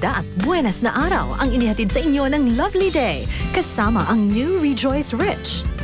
maganda at buenas na araw ang inihatid sa inyo ng Lovely Day kasama ang new Rejoice Rich.